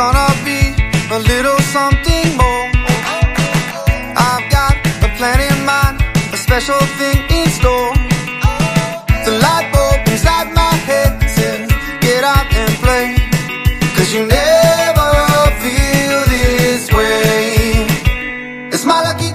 gonna be a little something more. I've got a plan in mind, a special thing in store. The light bulb inside my head says, get out and play. Cause you never feel this way. It's my lucky